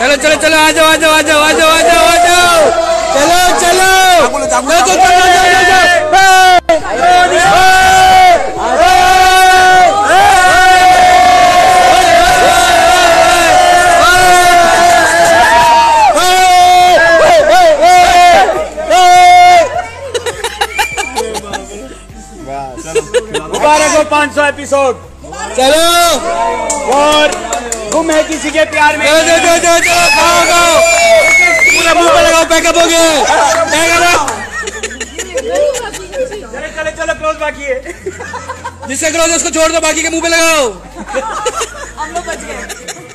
चलो चलो चलो आ जाओ आ जाओ आ जाओ आ मुबारक हो 500 एपिसोड। चलो। और गुम है किसी के प्यार में। खाओ खाओ। पूरा मुँह पे लगाओ पैकअप हो गया। चलो चलो चलो क्लोज बाकी है। जिससे करो उसको छोड़ दो बाकी के मुँह पे लगाओ। हम लोग बच गए।